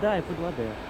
Да, і по 2D.